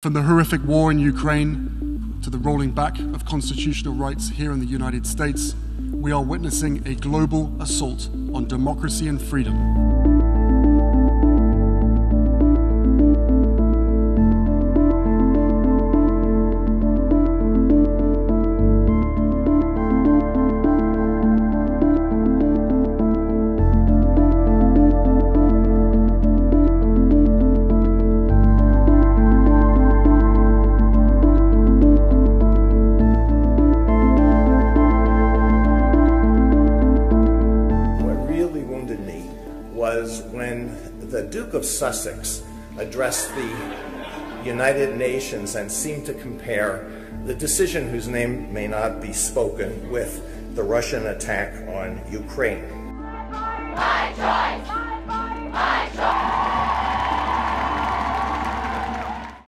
From the horrific war in Ukraine to the rolling back of constitutional rights here in the United States, we are witnessing a global assault on democracy and freedom. Was when the Duke of Sussex addressed the United Nations and seemed to compare the decision whose name may not be spoken with the Russian attack on Ukraine.